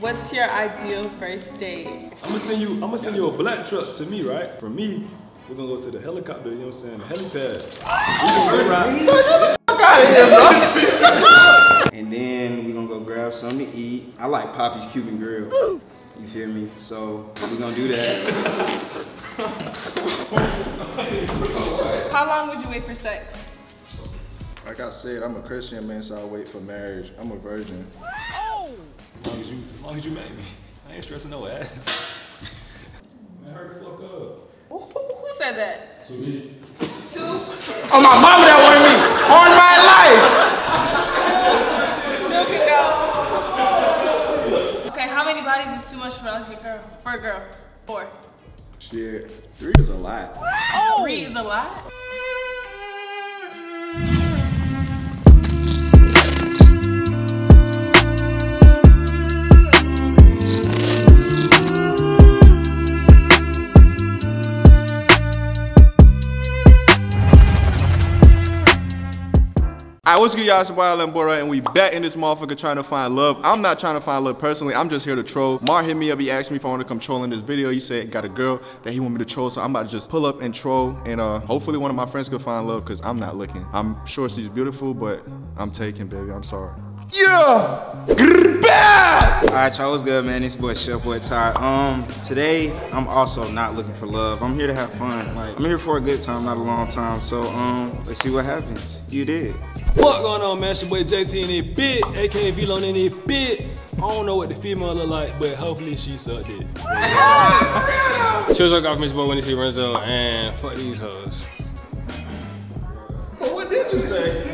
What's your ideal first date? I'm gonna send you. I'm gonna send you a black truck to me, right? For me, we're gonna go to the helicopter. You know what I'm saying? The helipad. We can ride. And then we're gonna go grab something to eat. I like Papi's Cuban Grill. You feel me? So we're gonna do that. How long would you wait for sex? Like I said, I'm a Christian man, so I wait for marriage. I'm a virgin. As long as you, as long as you make me, I ain't stressing no ass. Man, hurry the fuck up. Who, who- who said that? To me. Two? Oh my mama that wanted me on my life. Two can. Okay, how many bodies is too much for like a girl? For a girl? Four. Shit, three is a lot. Alright, what's good, y'all? It's boy Alan Bora, and we back in this motherfucker trying to find love. I'm not trying to find love personally. I'm just here to troll. Mar hit me up. He asked me if I want to come troll in this video. He said got a girl that he want me to troll, so I'm about to just pull up and troll, and uh, hopefully one of my friends could find love, cause I'm not looking. I'm sure she's beautiful, but I'm taken, baby. I'm sorry. Yeah. Alright, y'all, what's good, man? This boy Chef Boy Ty. Um, today I'm also not looking for love. I'm here to have fun. Like, I'm here for a good time, not a long time. So, um, let's see what happens. You did. What going on, man? It's your boy JT in it bit, aka V-Lone in it bit. I don't know what the female look like, but hopefully she sucked it. Choose our golf, Miss Boy, when you see Renzo, and fuck these hoes. What did you say?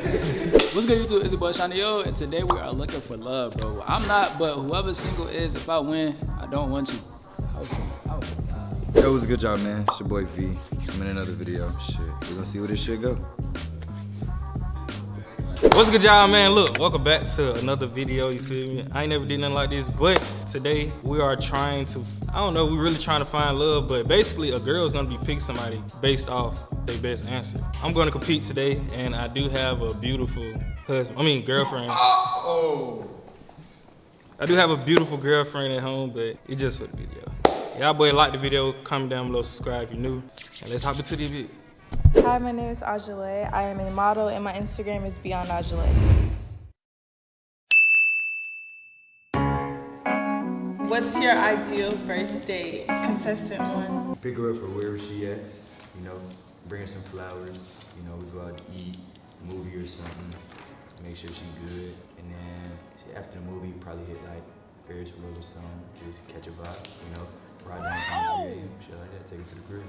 What's good, YouTube? It's your boy Shani and today we are looking for love, bro. I'm not, but whoever single is, if I win, I don't want you. Would- Yo, what's good, y'all, man? It's your boy V. I'm in another video. Shit, we're gonna see where this shit go. What's good, y'all, man? Look, welcome back to another video, you feel me? I ain't never did nothing like this, but today we are trying to, I don't know, we're really trying to find love, but basically a girl is gonna be picking somebody based off their best answer. I'm gonna compete today, and I do have a beautiful husband, I mean girlfriend. Oh. I do have a beautiful girlfriend at home, but it's just for the video. Y'all boy like the video, comment down below, subscribe if you're new, and let's hop into the video. Hi, my name is Ajale. I am a model and my Instagram is Beyond Ajale. What's your ideal first date? Contestant one. Pick her up for wherever she at. You know, bring her some flowers. You know, we go out to eat, movie or something. Make sure she good, and then after the movie, probably hit like Ferris wheel or something. Just catch a vibe. You know, ride downtown 3 a.m. Shit like that. Take her to the crib.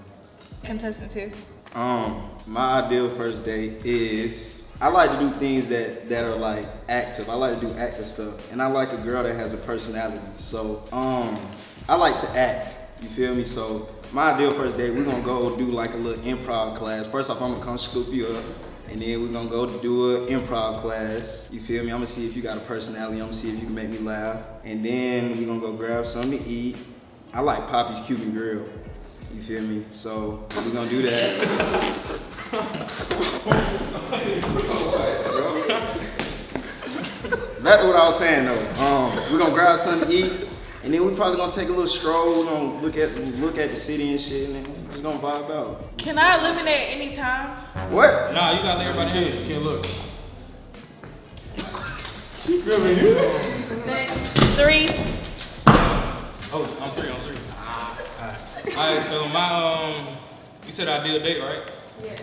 Contestant two. Um, my ideal first date is I like to do things that that are like active. I like to do active stuff, and I like a girl that has a personality. So, um, I like to act. You feel me? So, my ideal first date, we're gonna go do like a little improv class. First off, I'm gonna come scoop you up. And then we're gonna go do an improv class. You feel me? I'm gonna see if you got a personality. I'm gonna see if you can make me laugh. And then we're gonna go grab something to eat. I like Papi's Cuban Grill. You feel me? So we're gonna do that. Back to what I was saying though. Um, we're gonna grab something to eat, and then we're probably gonna take a little stroll. We're gonna look at look at the city and shit, and then we're just gonna vibe out. Can I eliminate any time? What? Nah, you gotta let everybody have it. Can't look. Three. Oh, I'm three, I'm three. Alright, Alright, so my um you said ideal date, right? Yeah.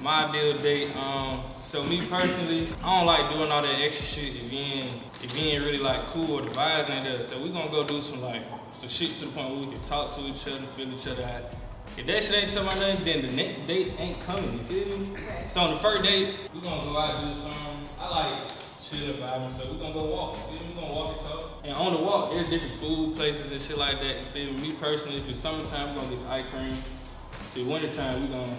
My ideal date, um, so me personally, I don't like doing all that extra shit if you ain't if you ain't really like cool or the vibes ain't there. So we gonna go do some like some shit to the point where we can talk to each other, feel each other out. If that shit ain't tell my nothing, then the next date ain't coming, you feel me? Okay. So on the first date, we gonna go out and do something. I like chilling vibing, so we gonna go walk, you feel me? We gonna walk and talk. And on the walk, there's different food places and shit like that, you feel me? Me personally, if it's summertime, we're gonna get some ice cream. If it's wintertime, we're gonna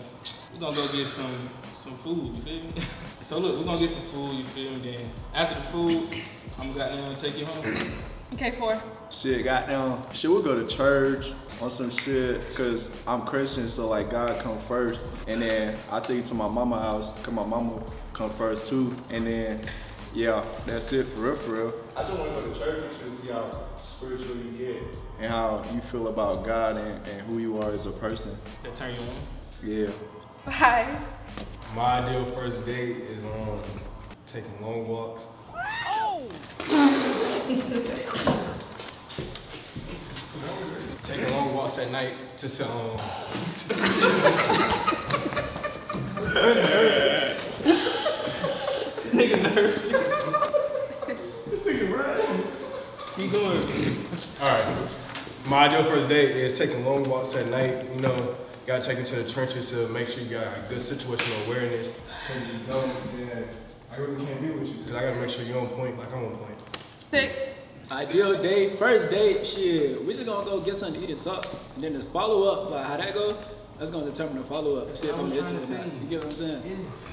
we're gonna go get some some food, you feel me? so look, we're gonna get some food, you feel me? Then after the food, I'm gonna take you home. Okay, four. Shit, goddamn. Shit, we'll go to church on some shit, cause I'm Christian, so like God come first, and then I take you to my mama house, cause my mama come first too, and then Yeah, that's it for real, for real. I just want to go to church with you and see how spiritual you get and how you feel about God and, and who you are as a person. That turn you on? Yeah. Bye. My ideal first date is um taking long walks. taking long walks at night to some. Nigga nervous. Keep going. All right. My ideal first date is taking long walks at night. You know, gotta take you to the trenches to make sure you got a good situational awareness. Cause you don't, then I really can't be with you because I gotta make sure you're on point like I'm on point. Six. Ideal date, first date, shit. We just gonna go get something to eat and talk, and then the follow up, like how that go, that's gonna determine the follow up. See if I'm into it or not. You get what I'm saying? Yes.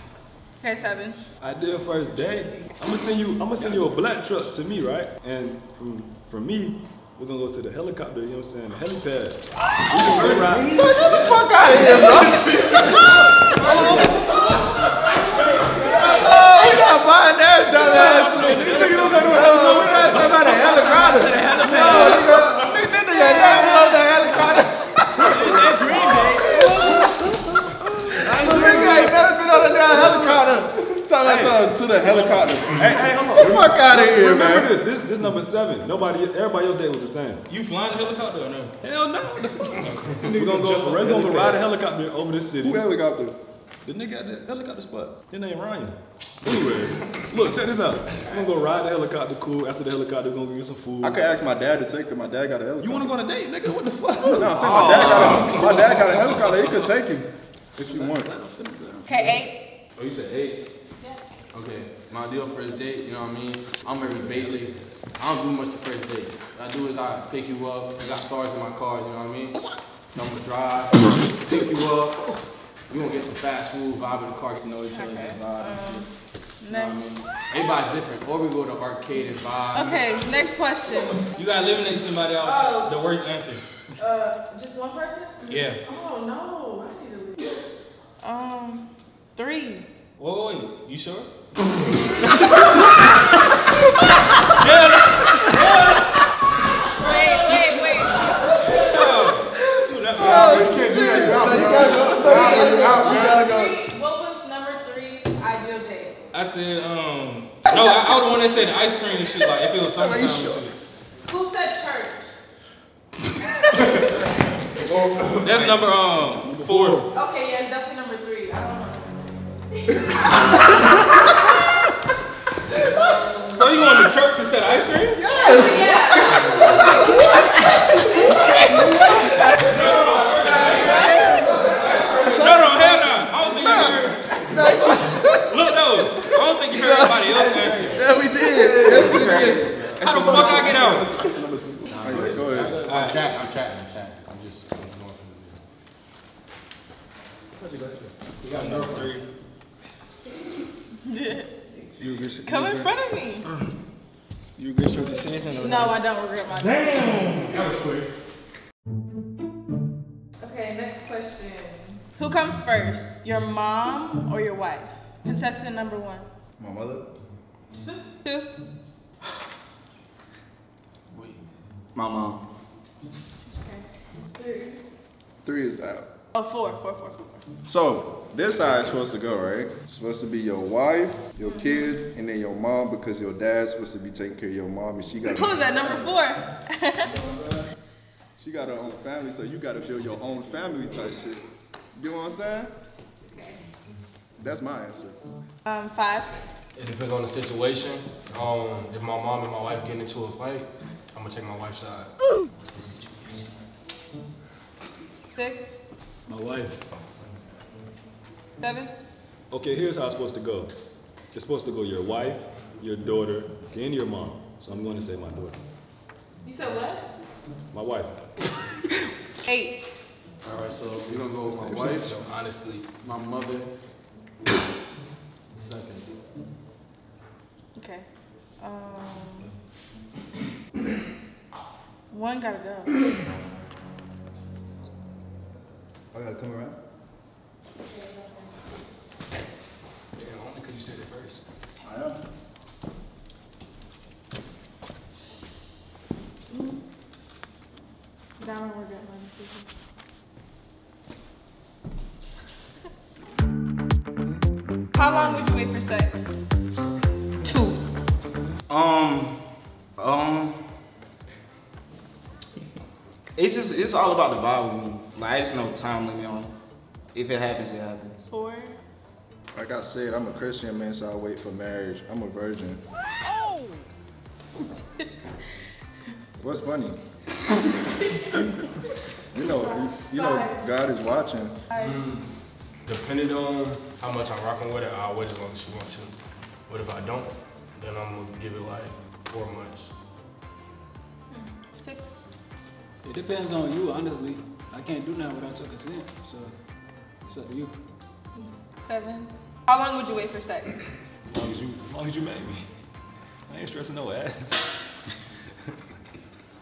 Okay, seven. Ideal first date. I'm gonna send you. I'm gonna send you a black truck to me, right? And from from me, we're gonna go to the helicopter. You know what I'm saying? The helipad. We gonna go ride. Get the fuck out of here, bro. oh, we not buying that dumbass shit. This don't go to a helicopter. We're not talking about a helicopter. To the. No, nigga. Nigga, nigga. Nigga never been on a damn helicopter. Talking about something to the helicopter. Hey, hey, hold on. Get the fuck out of here, Remember man. this. This this number seven. Nobody, everybody else date was the same. You flying the helicopter or no? Hell no. We're gonna go. We're gonna go ride a helicopter over this city. Who helicopter? The nigga at the helicopter spot. His name Ryan. Anyway, look, check this out. We're gonna go ride the helicopter. Cool. After the helicopter, we're gonna go get some food. I could ask my dad to take it. My dad got a helicopter. You wanna go on a date, nigga? What the fuck? No, I'm saying my dad got a my dad got a helicopter. He could take you if you want. Okay, eight. Oh, you said eight? Yeah. Okay, my ideal first date, you know what I mean? I'm very basic. I don't do much the first date. What I do is I pick you up. I got stars in my cars, you know what I mean? So I'm gonna drive, pick you up. We gonna get some fast food, vibe in the car, get to know each other, just vibe and shit. You know what I Next. mean? Everybody's different. Or we go to arcade and vibe. Okay, next question. You gotta eliminate somebody off Oh. the worst answer. Uh, just one person? Yeah. Oh no, I need to leave. Um, three. Wait, wait, wait. You sure? Wait, wait, wait. Shoot, that- Three, what was number three's ideal date? I said, um, no, I, I was the one that said the ice cream and shit, like if it was summertime and shit. Who said church? That's number um four. Okay, yeah, definitely number three. I don't know. So you going to church instead of ice cream? Yeah. No, no, hell no. I don't think you heard. Look though, I don't think you heard everybody else answer. Yeah, we did. Yes, we did. How the fuck I get out? Okay, go ahead. I'm chatting, I'm chatting, I'm chatting. I'm just I'm going for the You got number three. Come in front of me. You regret your decision or No, I don't regret my Damn. Okay, next question. Who comes first, your mom or your wife? Contestant number one. My mother? Two. Wait. My mom. Okay. Three. Three is out. Oh, four, four, four, four. So this how it's supposed to go, right? It's supposed to be your wife, your mm-hmm. kids, and then your mom because your dad's supposed to be taking care of your mom, and she got Who's at number four? she got her own family, so you got to build your own family type shit. You know what I'm saying? That's my answer. um, five. It depends on the situation. Um, if my mom and my wife get into a fight, I'm gonna take my wife's side. Six. My wife. Seven. Okay, here's how it's supposed to go. It's supposed to go your wife, your daughter, then your mom. So I'm going to say my daughter. You said what? My wife. Eight. All right, so we're gonna go with my wife, Honestly, my mother, second. Okay. Um, one gotta go. I gotta come around. damn, only because you said it first. I am. That one we're good. How long would you wait for sex? Two. Um, um, it's just it's all about the vibe with me. Like there's no time limit on. it. If it happens, it happens. Four. Like I said, I'm a Christian man, so I wait for marriage. I'm a virgin. What's funny? you know, you, you know, God is watching. Mm, depending on how much I'm rocking with it, I'll wait as long as she wants to. But if I don't, then I'm gonna give it like four months. Six. It depends on you, honestly. I can't do nothing without your consent, so it's up to you. Seven. How long would you wait for sex? As long as you, as long as you make me. I ain't stressing no ass.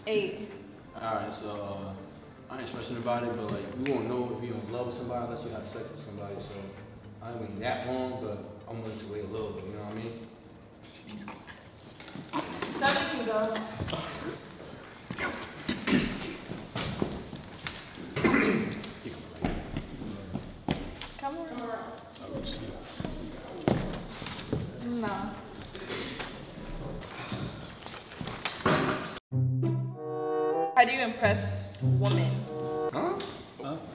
Eight. Alright, so uh, I ain't stressing about it, but like you won't know if you're in love with somebody unless you have sex with somebody. So I ain't waiting that long, but I'm willing to wait a little bit. You know what I mean? Seven can go. Impress women? Huh?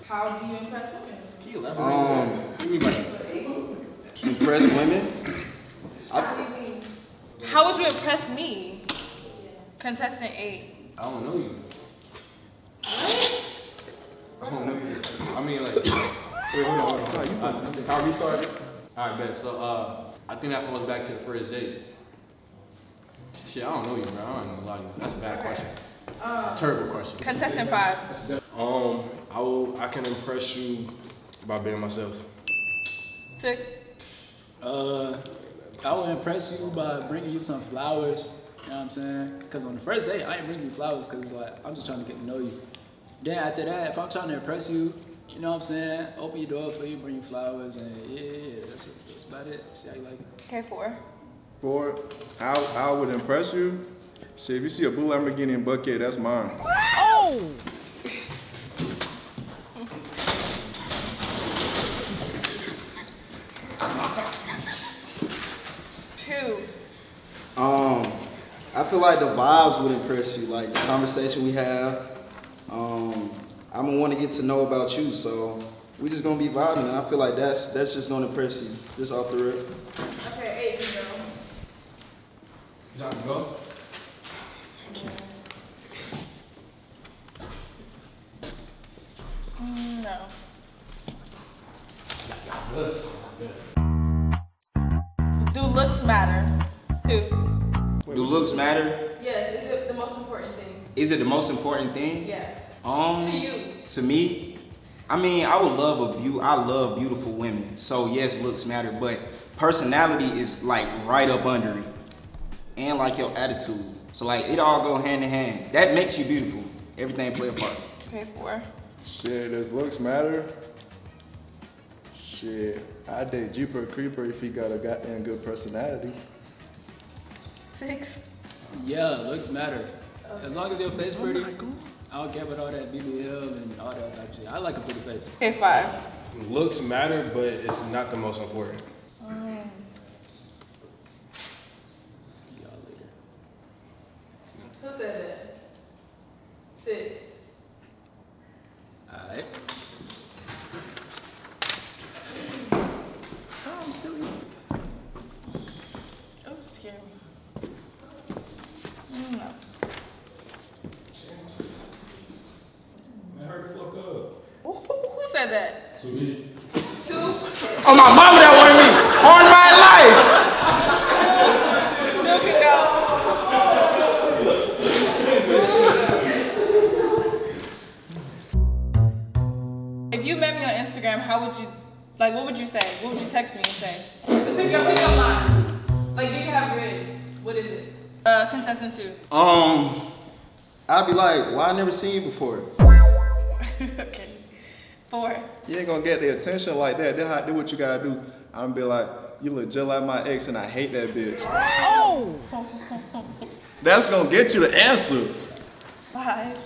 How do you impress women? Can you elaborate? on that? What do you mean? Impress women. How would you impress me? Contestant eight. I don't know you. I don't know you. I mean, like, wait, hold on, hold on. Uh, Can I restart? All right, bet. So, uh, I think that falls back to the first date. Shit, I don't know you, bro. I don't know a lot of you. That's a bad question. Um, Terrible question. Contestant five. Um, I will. I can impress you by being myself. Six. Uh, I will impress you by bringing you some flowers. You know what I'm saying? Because on the first day, I ain't bringing you flowers because it's like I'm just trying to get to know you. Then after that, if I'm trying to impress you, you know what I'm saying? Open your door for you, bring you flowers, and yeah, yeah, yeah, that's, that's about it. See how you like it. Okay, four. For how I would impress you. See, if you see a blue Lamborghini in Buckhead, that's mine. Oh! Two. Um, I feel like the vibes would impress you, like the conversation we have. Um, I'm gonna want to get to know about you, so we're just gonna be vibing, and I feel like that's that's just gonna impress you, just off the rip. Looks matter? Yes, is it the most important thing? Is it the most important thing? Yes. Um, To you. To me, I mean, I would love a beau. I love beautiful women. So yes, looks matter, but personality is like right up under it, and like your attitude. So like it all go hand in hand. That makes you beautiful. Everything play a part. Okay, four. Shit, does looks matter? Shit, I date Jeeper Creeper if he got a goddamn good personality. Six. Yeah, looks matter. As long as your face oh pretty, I don't care about all that BBL and all that type shit. I like a pretty face. Okay, five. Looks matter, but it's not the most important. Instagram, how would you, like, what would you say? What would you text me and say? Pick your, pick your line. Like, do you have grids? What is it? Uh, contestant two. Um, I'd be like, why I never seen you before? okay. Four. You ain't gonna get the attention like that. That's how, that's what you gotta do. I'm gonna be like, you look just like my ex and I hate that bitch. Oh! That's gonna get you the answer. Five.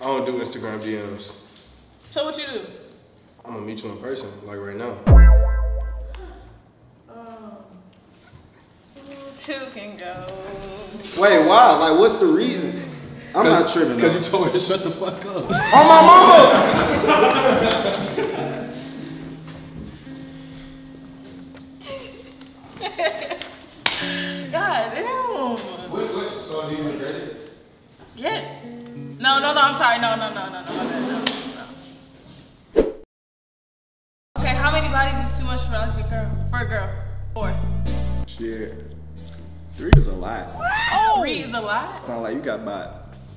I don't do Instagram DMs. So what you do? I'm gonna meet you in person, like right now. Um, two can go. Wait, why? Like, what's the reason? I'm not tripping. Because you told her to shut the fuck up. On my mama!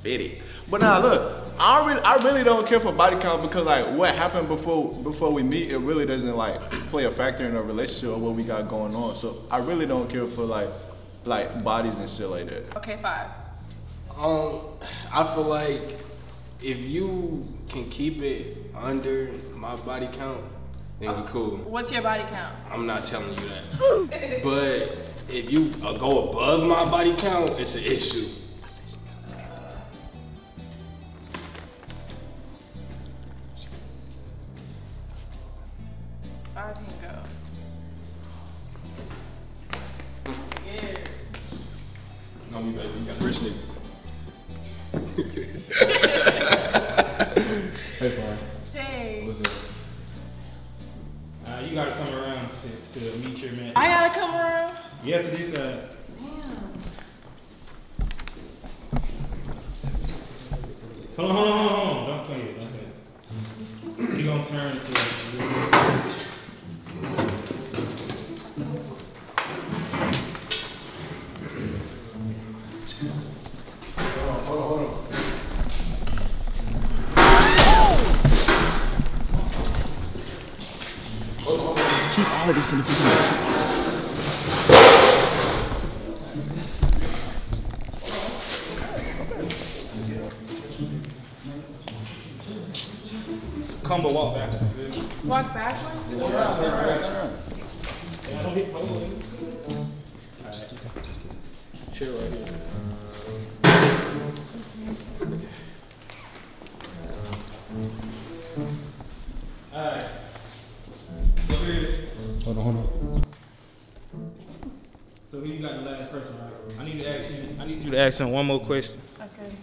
about 50. But now look, I really I really don't care for body count because like what happened before before we meet, it really doesn't like play a factor in a relationship or what we got going on. So I really don't care for like like bodies and shit like that. Okay, five. Um, I feel like if you can keep it under my body count, then we cool. What's your body count? I'm not telling you that. but if you uh, go above my body count, it's an issue. Hey, Brian. Hey. What's up? Uh, you gotta come around to, to meet your man. I gotta come around. Yeah, to this side. Come but walk back. Walk backwards. Turn around, turn around, turn around. Yeah, don't hit, hold on. Chill right here. Here you got the last person, right? I need to ask you. I need you to ask him one more question. Okay.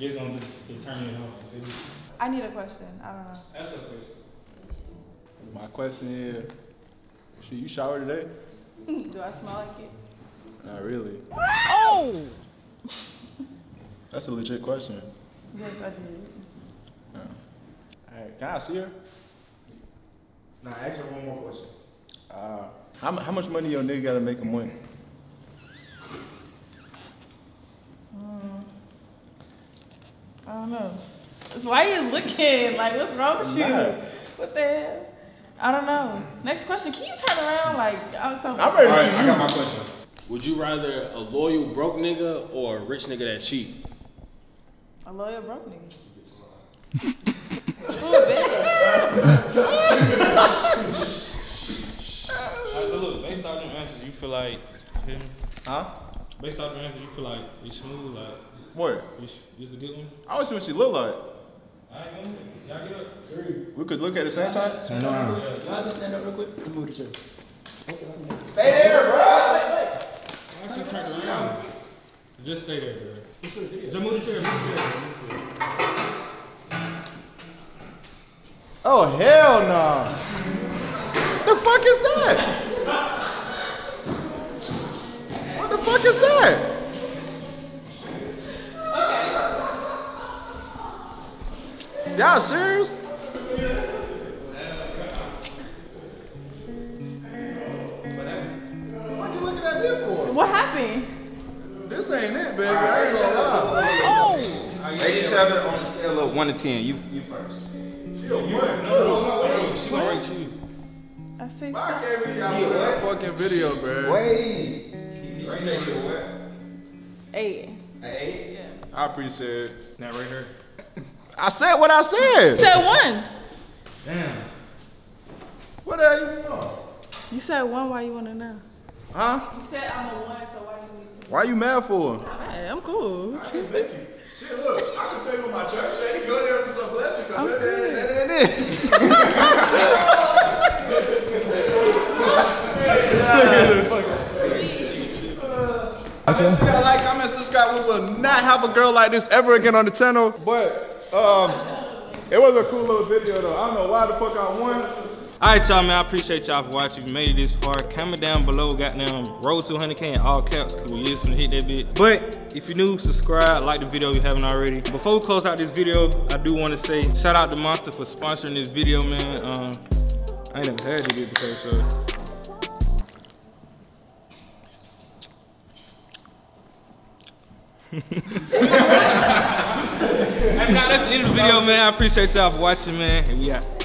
Just gonna determine it. huh? I need a question. I don't know. That's a question. My question is, shit, you shower today? Do I smell like it? Not really. Oh! That's a legit question. Yes, I did. Alright, can I see her? Now, ask her one more question. Uh, how, how much money your nigga gotta make a month? I don't know. It's why you looking? Like, what's wrong with you? Nah. What the hell? I don't know. Next question. Can you turn around? Like, I'm so. I'm ready to Alright, I got my question. Would you rather a loyal broke nigga or a rich nigga that cheat? A loyal broke nigga. Who a Alright, so look, based off them answers, you feel like it's him. Huh? Based off the answers, you feel like it's smooth, like What? it's, it's a good one. I want to see what she look like. Alright, go ahead. Y'all get up. We could look at the same time. Turn around. Y'all just stand up real quick. Let me move the chair. Why she turn around? Just stay there, bro. Just move the chair. Move the chair. Move the chair. Oh hell no! The fuck is that? What the fuck is that? Y'all serious? What you looking at me for? What happened? This ain't it, baby. I ain't gonna lie. Oh! Rate each other on a scale of 1 to 10. You, you first. She a one. She gonna rate you. I say I so. can't believe y'all put that fucking video, bro. Wait. You said you what? Eight. An 8? I appreciate it. Now right here. I said what I said. You said one. Damn. What the hell you want? You said one. Why you want to know? Huh? You said I'm a one, so why you need to? Why you mad for? Hey, I'm cool. Thank you. Shit, look, I can tell you what my church say. Go there for some this. Make sure y'all like, comment, subscribe. We will not have a girl like this ever again on the channel. But um, it was a cool little video though. I don't know why the fuck I won. All right, y'all, man. I appreciate y'all for watching. If you made it this far, comment down below. Goddamn, roll 200k in all caps. Cause we is gonna hit that bit. But if you're new, subscribe, like the video if you haven't already. Before we close out this video, I do want to say shout out to Monster for sponsoring this video, man. Um, I ain't never had it before, so. that's the end of the video, man. I appreciate y'all for watching, man. And we.